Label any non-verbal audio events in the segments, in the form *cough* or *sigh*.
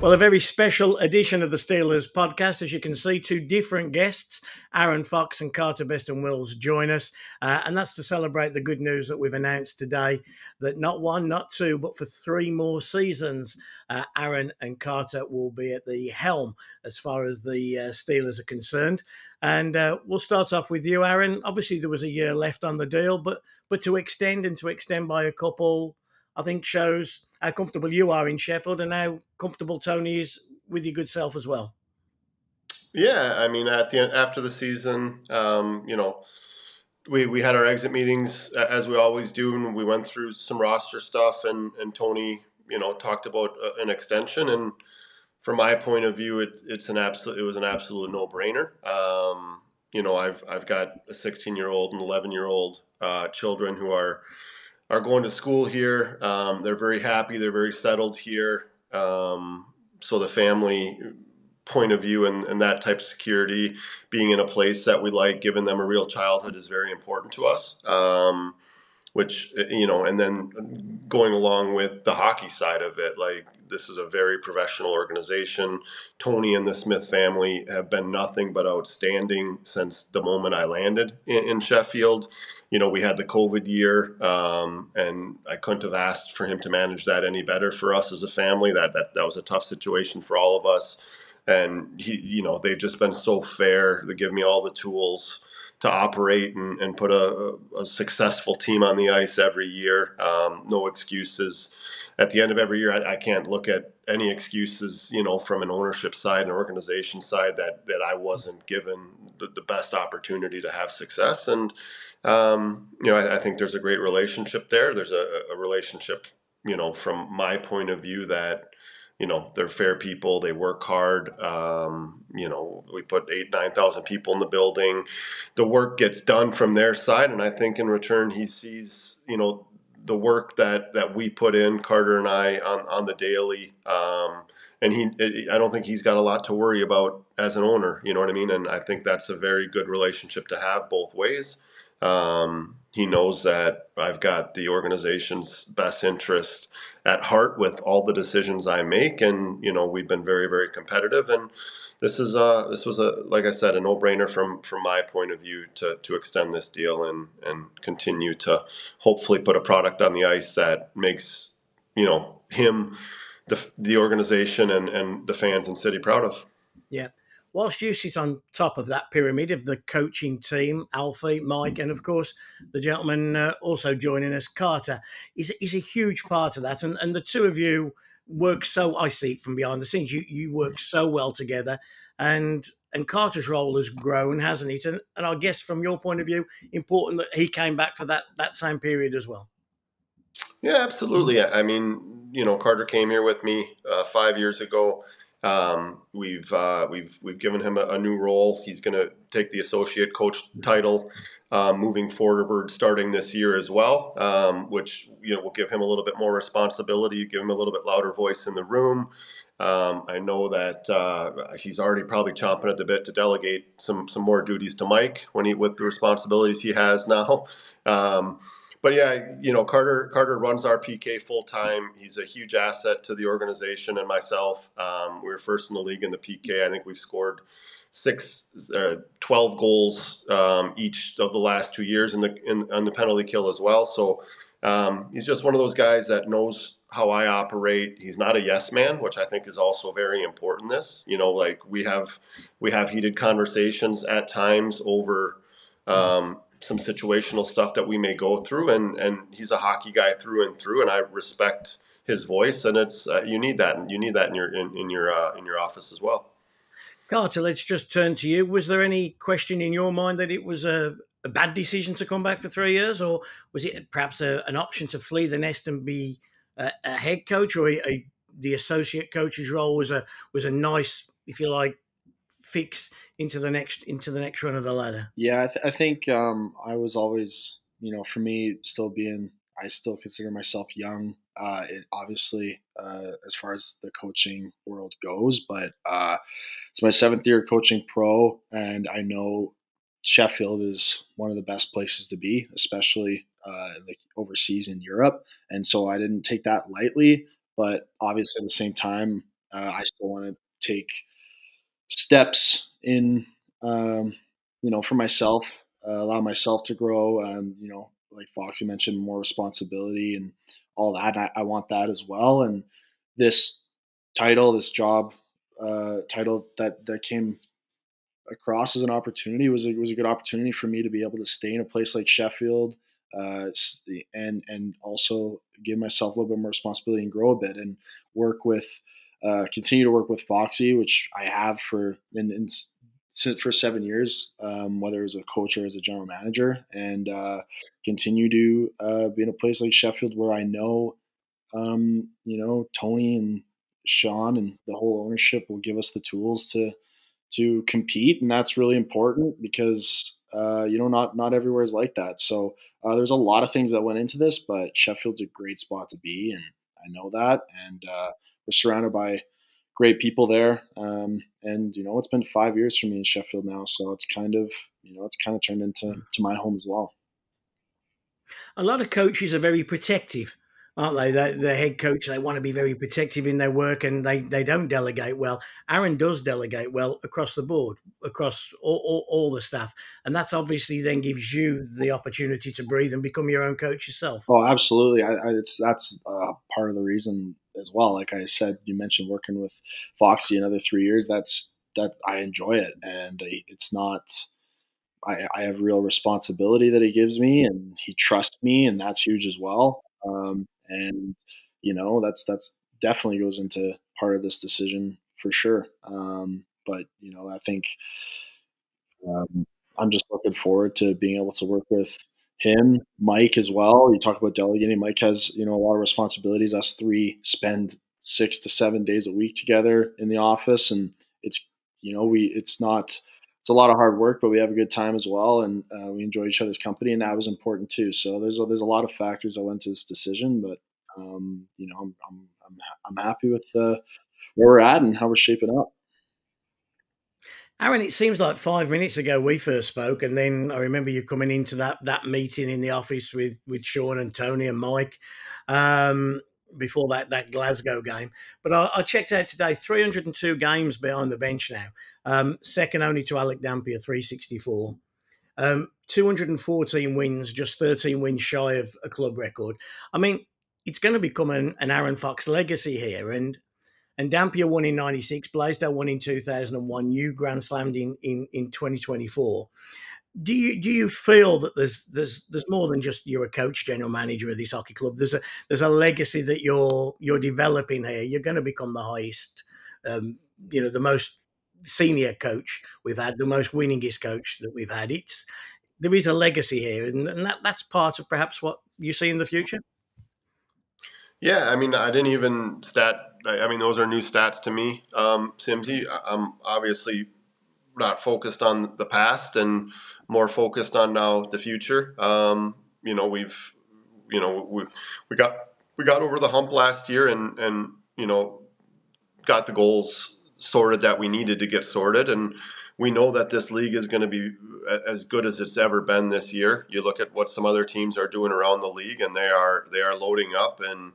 Well, a very special edition of the Steelers podcast. As you can see, two different guests, Aaron Fox and Carter Beston Wills, join us. Uh, and that's to celebrate the good news that we've announced today that not one, not two, but for three more seasons, uh, Aaron and Carter will be at the helm as far as the uh, Steelers are concerned. And uh, we'll start off with you, Aaron. Obviously, there was a year left on the deal, but but to extend and to extend by a couple, I think shows how comfortable you are in Sheffield and how comfortable Tony is with your good self as well. Yeah, I mean, at the end, after the season, um, you know, we we had our exit meetings as we always do, and we went through some roster stuff, and and Tony, you know, talked about uh, an extension, and from my point of view, it, it's an absolute it was an absolute no brainer. Um, you know, I've I've got a 16 year old and 11 year old uh, children who are are going to school here. Um, they're very happy. They're very settled here. Um, so the family point of view and, and that type of security, being in a place that we like, giving them a real childhood is very important to us. Um, which you know, and then going along with the hockey side of it, like this is a very professional organization. Tony and the Smith family have been nothing but outstanding since the moment I landed in, in Sheffield you know, we had the COVID year, um, and I couldn't have asked for him to manage that any better for us as a family. That that that was a tough situation for all of us, and he, you know, they've just been so fair. They give me all the tools to operate and, and put a, a successful team on the ice every year. Um, no excuses. At the end of every year, I, I, can't look at any excuses, you know, from an ownership side and organization side that that I wasn't given the, the best opportunity to have success and um, you know, I, I, think there's a great relationship there. There's a, a, relationship, you know, from my point of view that, you know, they're fair people. They work hard. Um, you know, we put eight, nine thousand people in the building. The work gets done from their side, and I think in return he sees, you know, the work that that we put in, Carter and I, on on the daily. Um, and he, I don't think he's got a lot to worry about as an owner. You know what I mean? And I think that's a very good relationship to have both ways. Um, he knows that I've got the organization's best interest at heart with all the decisions I make, and you know we've been very, very competitive. And this is a this was a like I said a no brainer from from my point of view to to extend this deal and and continue to hopefully put a product on the ice that makes you know him the the organization and and the fans and city proud of. Yeah whilst you sit on top of that pyramid of the coaching team, Alfie, Mike, and of course the gentleman uh, also joining us, Carter, is is a huge part of that. And and the two of you work so I see it from behind the scenes. You you work so well together, and and Carter's role has grown, hasn't it? And and I guess from your point of view, important that he came back for that that same period as well. Yeah, absolutely. I mean, you know, Carter came here with me uh, five years ago um, we've uh, we've we've given him a, a new role. He's going to take the associate coach title um, moving forward, starting this year as well, um, which you know will give him a little bit more responsibility, give him a little bit louder voice in the room. Um, I know that uh, he's already probably chomping at the bit to delegate some some more duties to Mike when he with the responsibilities he has now. But yeah, you know, Carter Carter runs our PK full time. He's a huge asset to the organization and myself. Um, we were first in the league in the PK. I think we've scored six, uh, 12 goals um, each of the last two years in the in on the penalty kill as well. So um, he's just one of those guys that knows how I operate. He's not a yes man, which I think is also very important. This, you know, like we have we have heated conversations at times over. Um, some situational stuff that we may go through and and he's a hockey guy through and through and I respect his voice and it's uh, you need that and you need that in your in, in your uh, in your office as well. Carter let's just turn to you. Was there any question in your mind that it was a, a bad decision to come back for three years or was it perhaps a, an option to flee the nest and be a, a head coach or a, the associate coach's role was a was a nice if you like fix into the next into the next run of the ladder? Yeah, I, th- I think um, I was always, you know, for me, still being, I still consider myself young. Uh, it, obviously, uh, as far as the coaching world goes, but uh, it's my seventh year coaching pro, and I know Sheffield is one of the best places to be, especially uh, like overseas in Europe. And so I didn't take that lightly, but obviously at the same time, uh, I still want to take steps in, um, you know, for myself, uh, allow myself to grow. Um, you know, like Foxy mentioned, more responsibility and all that. I, I, want that as well. And this title, this job uh, title that that came across as an opportunity was a, was a good opportunity for me to be able to stay in a place like Sheffield uh, and and also give myself a little bit more responsibility and grow a bit and work with uh, continue to work with Foxy, which I have for in, in for seven years, um, whether as a coach or as a general manager, and uh, continue to uh, be in a place like Sheffield where I know, um, you know, Tony and Sean and the whole ownership will give us the tools to to compete, and that's really important because uh, you know not not everywhere is like that. So uh, there's a lot of things that went into this, but Sheffield's a great spot to be, and I know that, and uh, we're surrounded by great people there. Um, and you know, it's been five years for me in Sheffield now, so it's kind of you know it's kind of turned into to my home as well. A lot of coaches are very protective aren't they? The, head coach, they want to be very protective in their work and they, they don't delegate well. Aaron does delegate well across the board, across all, all, all, the staff. And that's obviously then gives you the opportunity to breathe and become your own coach yourself. Oh, absolutely. I, I, it's That's uh, part of the reason as well. Like I said, you mentioned working with Foxy another three years. That's that I enjoy it. And it's not. I, I, have real responsibility that he gives me and he trusts me and that's huge as well um, and you know that's that's definitely goes into part of this decision for sure. Um, but you know, I think um, I'm just looking forward to being able to work with him, Mike as well. You talk about delegating. Mike has you know a lot of responsibilities. Us three spend six to seven days a week together in the office, and it's you know we it's not a lot of hard work, but we have a good time as well, and uh, we enjoy each other's company, and that was important too. So there's a, there's a lot of factors that went to this decision, but um, you know I'm, I'm I'm I'm happy with the where we're at and how we're shaping up. Aaron, it seems like five minutes ago we first spoke, and then I remember you coming into that that meeting in the office with with Sean and Tony and Mike. Um, before that that Glasgow game. But I, I, checked out today, 302 games behind the bench now, um, second only to Alex Dampier, 364. Um, 214 wins, just 13 wins shy of a club record. I mean, it's going to become an, an Aaron Fox legacy here, and and Dampier won in '96, Blaisdell won in 2001, you Grand Slammed in, in in 2024 do you do you feel that there's there's there's more than just you're a coach, general manager of this hockey club? There's a there's a legacy that you're you're developing here. You're going to become the highest, um, you know, the most senior coach we've had, the most winningest coach that we've had. It's there is a legacy here, and, and that that's part of perhaps what you see in the future. Yeah, I mean, I didn't even stat. I mean, those are new stats to me, um, Simsy. I'm obviously not focused on the past and more focused on now the future. Um, you know, we've, you know, we we got we got over the hump last year and and you know got the goals sorted that we needed to get sorted and we know that this league is going to be as good as it's ever been this year. You look at what some other teams are doing around the league, and they are they are loading up, and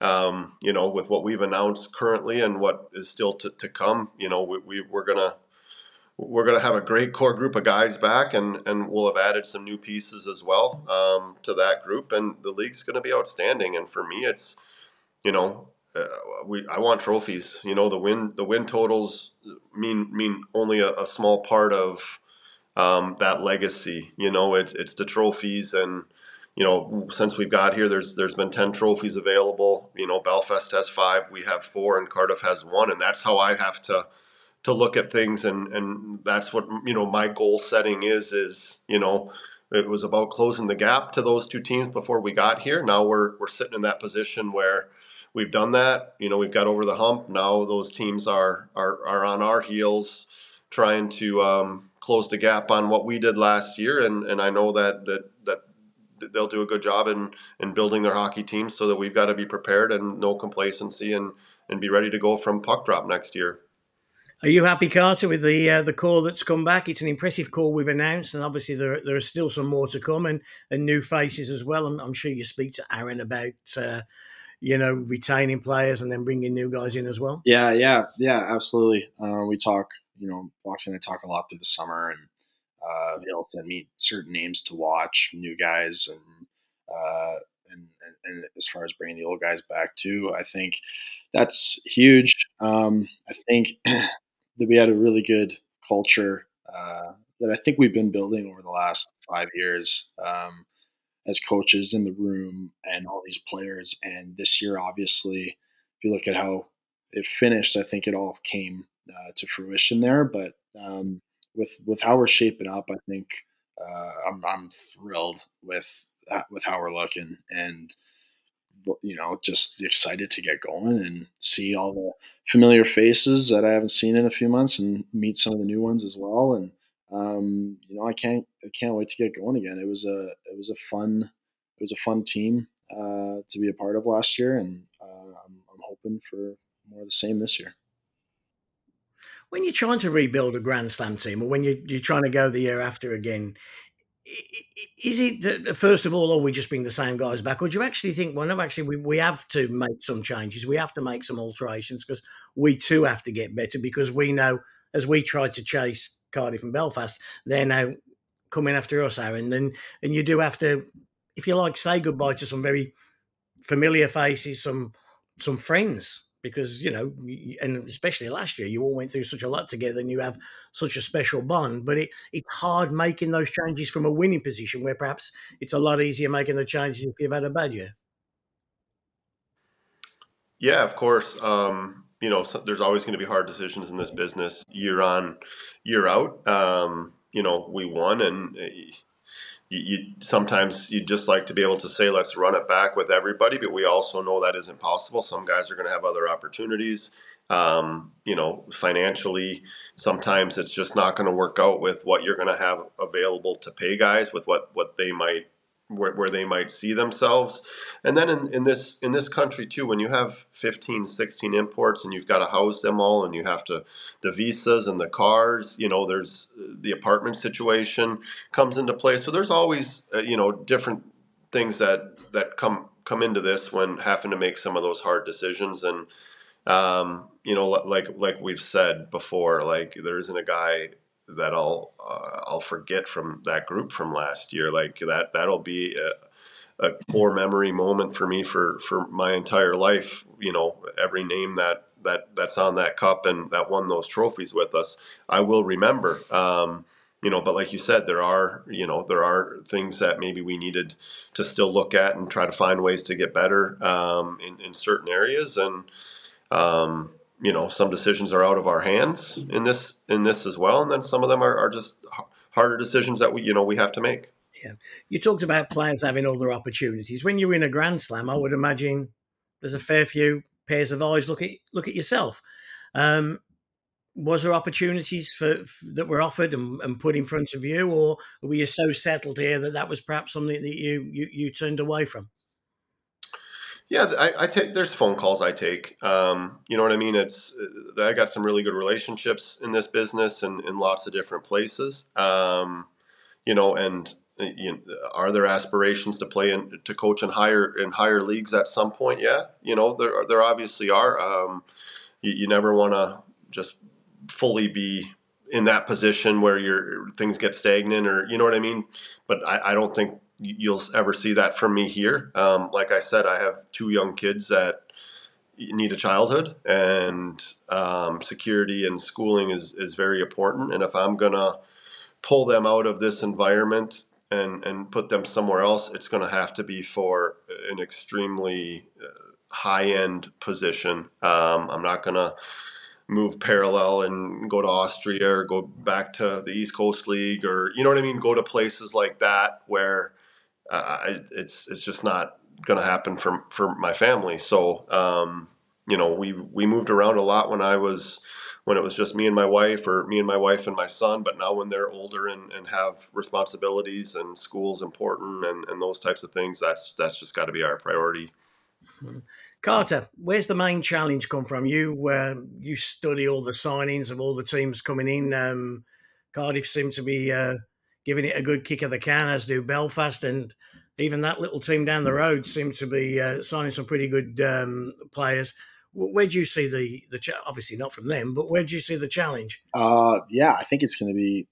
um, you know, with what we've announced currently and what is still to, to come, you know, we, we we're gonna we're going to have a great core group of guys back, and, and we'll have added some new pieces as well um, to that group. And the league's going to be outstanding. And for me, it's you know uh, we I want trophies. You know the win the win totals mean mean only a, a small part of um, that legacy. You know it, it's the trophies and you know, since we've got here, there's there's been ten trophies available. You know, Belfast has five, we have four, and Cardiff has one, and that's how I have to to look at things and and that's what you know my goal setting is is you know it was about closing the gap to those two teams before we got here. Now we're we're sitting in that position where we've done that. You know we've got over the hump. Now those teams are are, are on our heels trying to um, close the gap on what we did last year. And and I know that that that they'll do a good job in in building their hockey teams so that we've got to be prepared and no complacency and and be ready to go from puck drop next year are you happy, Carter, with the uh, the call that's come back? It's an impressive call we've announced, and obviously there there are still some more to come and, and new faces as well. I'm, I'm sure you speak to Aaron about uh, you know, retaining players and then bringing new guys in as well? Yeah, yeah, yeah, absolutely. Uh, we talk, you know, Fox and I talk a lot through the summer, and uh, he'll send me certain names to watch, new guys, and uh, and, and, as far as bringing the old guys back too, I think that's huge. Um, I think *clears throat* that we had a really good culture uh, that I think we've been building over the last five years um, as coaches in the room and all these players. And this year, obviously, if you look at how it finished, I think it all came uh, to fruition there. But um, with with how we're shaping up, I think uh, I'm, I'm thrilled with with how we're looking and you know just excited to get going and see all the familiar faces that I haven't seen in a few months and meet some of the new ones as well. And um, you know I can't I can't wait to get going again. It was a it was a fun it was a fun team uh, to be a part of last year and uh, I'm, I'm hoping for more of the same this year. When you're trying to rebuild a Grand Slam team or when you're, you're trying to go the year after again, is it first of all, are we just bring the same guys back, or do you actually think, well, no, actually, we, we have to make some changes, we have to make some alterations because we too have to get better because we know as we tried to chase Cardiff and Belfast, they're now coming after us, Aaron, and and you do have to, if you like, say goodbye to some very familiar faces, some some friends because you know, and especially last year, you all went through such a lot together, and you have such a special bond. But it, it's hard making those changes from a winning position, where perhaps it's a lot easier making the changes if you've had a bad year. Yeah, of course. Um, you know, so there's always going to be hard decisions in this business, year on, year out. Um, you know, we won, and eh, you, you, sometimes you just like to be able to say let's run it back with everybody but we also know that isn't possible. Some guys are going to have other opportunities. Um, you know financially sometimes it's just not going to work out with what you're going to have available to pay guys with what what they might where, where they might see themselves. And then in, in this in this country too when you have 15 16 imports and you've got to house them all and you have to the visas and the cars you know there's the apartment situation comes into play. So there's always uh, you know different things that that come come into this when having to make some of those hard decisions. And um, you know like like we've said before like there isn't a guy that I'll uh, I'll forget from that group from last year. Like that that'll be a, a, core memory moment for me for for my entire life. You know, every name that that that's on that cup and that won those trophies with us, I will remember. Um, you know, but like you said, there are you know there are things that maybe we needed to still look at and try to find ways to get better um, in in certain areas and. Um, you know some decisions are out of our hands in this in this as well and then some of them are, are just harder decisions that we you know we have to make. Yeah. You talked about players having other opportunities. When you're in a grand slam i would imagine there's a fair few pairs of eyes. Look at look at yourself. Um, was there opportunities for, that were offered and, and, put in front of you or were you so settled here that that was perhaps something that you you, you turned away from yeah, I, I, take. There's phone calls I take. Um, you know what I mean? It's uh, I got some really good relationships in this business and in lots of different places. Um, you know, and uh, you know, are there aspirations to play in to coach in higher in higher leagues at some point? Yeah, you know, there there obviously are. Um, you, you never want to just fully be in that position where your things get stagnant or you know what I mean. But I, I don't think you'll ever see that from me here. Um, like I said, I have two young kids that need a childhood, and um, security and schooling is is very important. And if I'm gonna pull them out of this environment and and put them somewhere else, it's gonna have to be for an extremely uh, high end position. Um, I'm not gonna move parallel and go to Austria or go back to the East Coast League or you know what I mean. Go to places like that where uh, it's it's just not going to happen for for my family. So um, you know, we we moved around a lot when I was when it was just me and my wife or me and my wife and my son but now when they're older and, and have responsibilities and school's important and, and those types of things that's that's just got to be our priority. Carter where's the main challenge come from? You uh, you study all the signings of all the teams coming in. Um, cardiff seem to be uh, giving it a good kick of the can, as do Belfast. And even that little team down the road seemed to be uh, signing some pretty good um, players. Where do you see the the obviously not from them, but where do you see the challenge? Uh, yeah, I think it's going to be.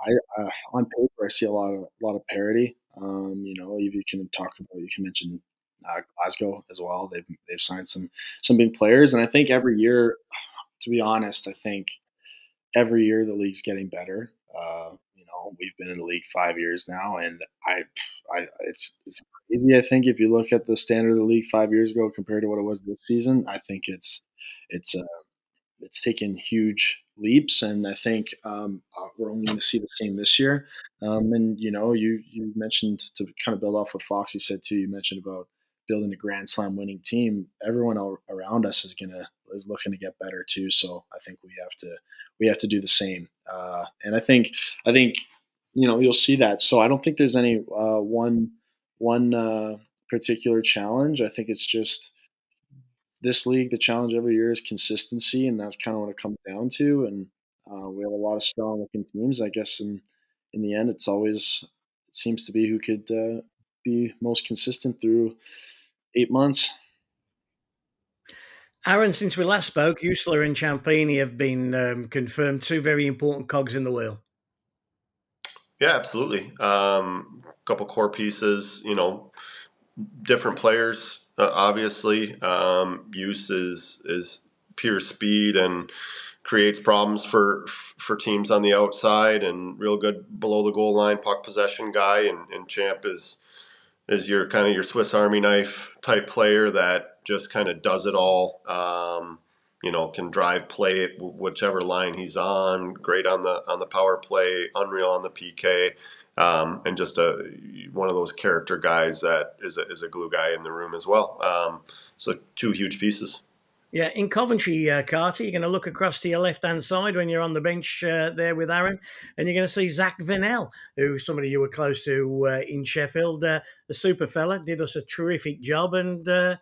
I uh, on paper, I see a lot of a lot of parity. Um, you know, you can talk about, you can mention uh, Glasgow as well. They've they've signed some some big players, and I think every year, to be honest, I think every year the league's getting better. Uh, we've been in the league five years now, and I, I, it's it's crazy. I think if you look at the standard of the league five years ago compared to what it was this season, I think it's it's uh, it's taken huge leaps, and I think um, uh, we're only going to see the same this year. Um, and you know, you you mentioned to kind of build off what Foxy said too. You mentioned about building a Grand Slam winning team. Everyone around us is gonna is looking to get better too. So I think we have to we have to do the same. Uh, and I think I think you know you'll see that. So I don't think there's any uh, one one uh, particular challenge. I think it's just this league. The challenge every year is consistency, and that's kind of what it comes down to. And uh, we have a lot of strong looking teams. I guess in in the end, it's always it seems to be who could uh, be most consistent through eight months. Aaron, since we last spoke, Huesler and Ciampini have been um, confirmed two very important cogs in the wheel. Yeah, absolutely. Um, a couple core pieces, you know, different players. Uh, obviously, um, use is is pure speed and creates problems for for teams on the outside, and real good below the goal line puck possession guy. And, and Champ is is your kind of your Swiss Army knife type player that just kind of does it all. Um, you know, can drive play whichever line he's on. Great on the on the power play, unreal on the PK, um, and just a one of those character guys that is a, is a glue guy in the room as well. Um, so two huge pieces. Yeah, in Coventry, uh, Carter, you're going to look across to your left hand side when you're on the bench uh, there with Aaron, and you're going to see Zach Venell, who somebody you were close to uh, in Sheffield. Uh, the super fella did us a terrific job and uh,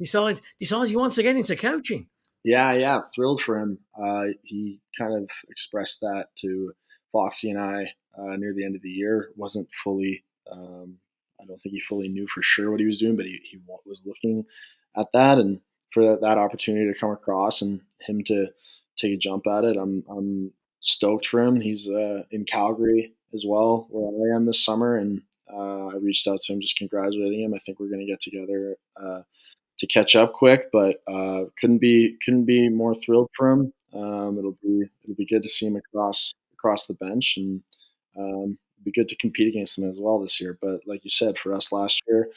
decides decides he wants to get into coaching. Yeah, yeah, thrilled for him. Uh, he kind of expressed that to Foxy and I near the end of the year. wasn't fully. Um, I don't think he fully knew for sure what he was doing, but he, he was looking at that and for that, that opportunity to come across and him to take a jump at it. I'm I'm stoked for him. He's uh, in Calgary as well, where I am this summer, and uh, I reached out to him just congratulating him. I think we're going to get together uh, to catch up quick, but uh, couldn't be couldn't be more thrilled for him. Um, it'll be it'll be good to see him across across the bench, and um, be good to compete against him as well this year. But like you said, for us last year,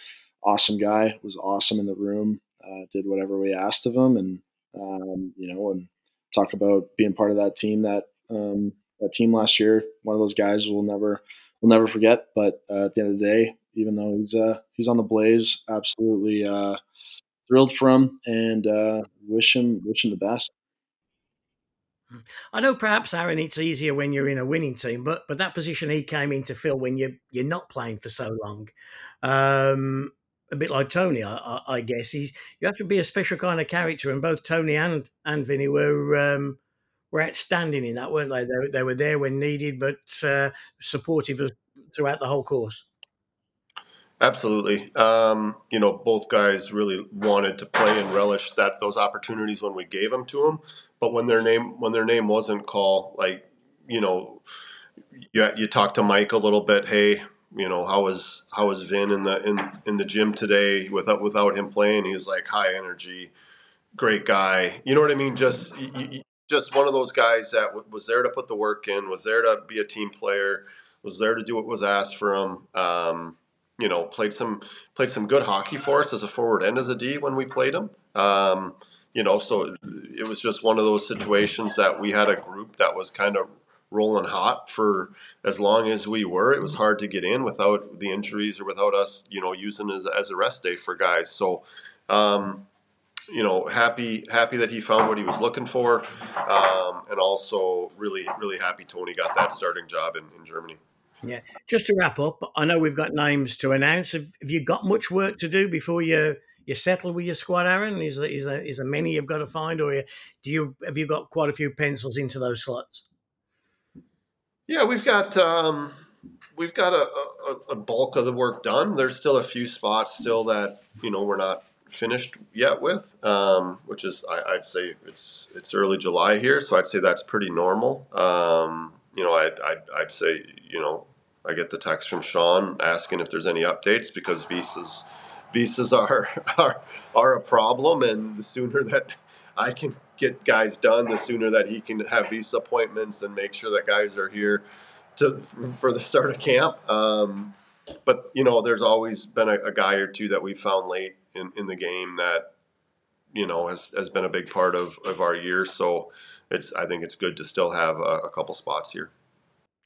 awesome guy was awesome in the room uh, did whatever we asked of him, and um, you know, and talk about being part of that team that um, that team last year. One of those guys we'll never we'll never forget. But uh, at the end of the day, even though he's uh, he's on the Blaze, absolutely uh, thrilled for him, and uh, wish him wish him the best. I know perhaps Aaron, it's easier when you're in a winning team, but but that position he came in to fill when you you're not playing for so long. Um, a bit like Tony, I, I, guess. He's, you have to be a special kind of character, and both Tony and and Vinny were um, were outstanding in that, weren't they? They, they were there when needed, but uh, supportive throughout the whole course. Absolutely. Um, you know, both guys really wanted to play and relish that those opportunities when we gave them to them. But when their name when their name wasn't called, like you know, you you talk to Mike a little bit. Hey, you know how was how was Vin in the in in the gym today without without him playing? He was like high energy, great guy. You know what I mean? Just just one of those guys that was there to put the work in, was there to be a team player, was there to do what was asked for him. Um, you know, played some played some good hockey for us as a forward and as a D when we played him. Um, you know, so it was just one of those situations that we had a group that was kind of rolling hot for as long as we were. It was hard to get in without the injuries or without us, you know, using as, as a rest day for guys. So, um, you know, happy happy that he found what he was looking for, um, and also really really happy Tony got that starting job in, in Germany. Yeah. Just to wrap up, I know we've got names to announce. Have, have you got much work to do before you you settle with your squad, Aaron? Is there, is there, is there many you've got to find, or do you have you got quite a few pencils into those slots? Yeah, we've got um, we've got a, a, a, bulk of the work done. There's still a few spots still that you know we're not finished yet with, um, which is I, would say it's it's early July here, so I'd say that's pretty normal. Um, you know, I'd, I'd, I'd say you know I get the text from Sean asking if there's any updates because visas visas are *laughs* are are a problem, and the sooner that I can get guys done, the sooner that he can have visa appointments and make sure that guys are here to for the start of camp. Um, but you know, there's always been a, a, guy or two that we found late in, in the game that you know has, has been a big part of, of our year. So it's I think it's good to still have a, a couple spots here.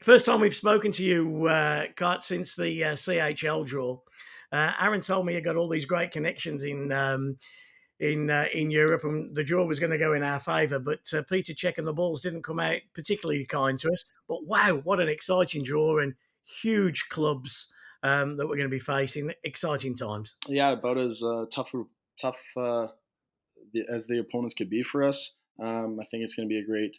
First time we've spoken to you, uh, Kurt, since the uh, CHL draw. Uh, Aaron told me you got all these great connections in um, in uh, in Europe, and the draw was going to go in our favour. But uh, Petr Cech and the balls didn't come out particularly kind to us. But wow, what an exciting draw and huge clubs um, that we're going to be facing. Exciting times. Yeah, about as uh, tough tough uh, as the opponents could be for us. Um, I think it's going to be a great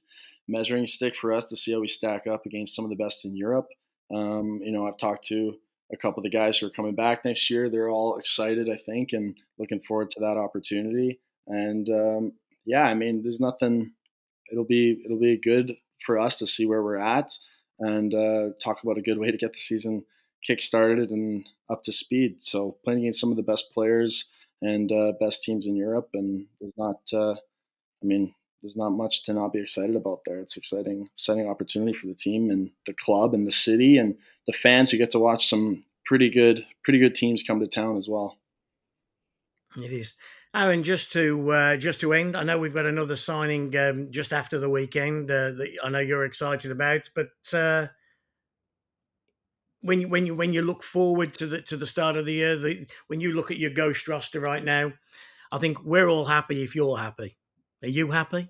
measuring stick for us to see how we stack up against some of the best in Europe. Um, you know, I've talked to a couple of the guys who are coming back next year. They're all excited, I think, and looking forward to that opportunity. And um, yeah, I mean, there's nothing. It'll be it'll be good for us to see where we're at and uh, talk about a good way to get the season kick started and up to speed. So playing against some of the best players and uh, best teams in Europe, and there's not. Uh, I mean, there's not much to not be excited about there. It's exciting, exciting opportunity for the team and the club and the city and the fans who get to watch some pretty good, pretty good teams come to town as well. It is. Aaron, just to uh, just to end, I know we've got another signing um, just after the weekend uh, that I know you're excited about, but uh, when you, when you when you look forward to the to the start of the year, the, when you look at your ghost roster right now, I think we're all happy if you're happy. Are you happy?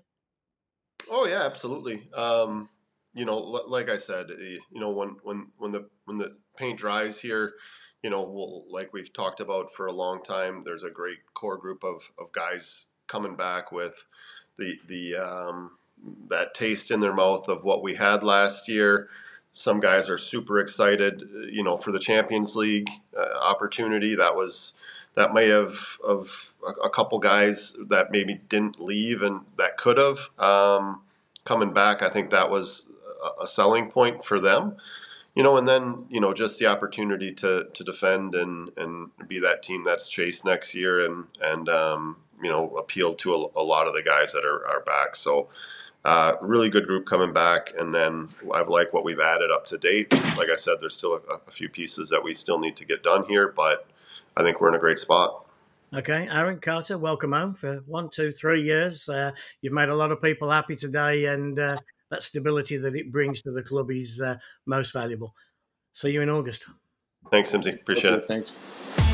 Oh yeah, absolutely. Um, you know, like I said, eh, you know, when when when the when the paint dries here, you know, we'll, like we've talked about for a long time, there's a great core group of of guys coming back with the the um, that taste in their mouth of what we had last year. Some guys are super excited, eh, you know, for the Champions League uh, opportunity. That was that may have of a, a, couple guys that maybe didn't leave and that could have um, coming back. I think that was a, a, selling point for them, you know. And then you know just the opportunity to to defend and and be that team that's chased next year and and um, you know appeal to a, a, lot of the guys that are are back. So. Uh, really good group coming back, and then I like what we've added up to date. Like I said, there's still a, a few pieces that we still need to get done here, but I think we're in a great spot. Okay, Aaron Carter, welcome home for one, two, three years. Uh, you've made a lot of people happy today, and uh, that stability that it brings to the club is uh, most valuable. See you in August. Thanks, Simsy. Appreciate okay, it. Thanks.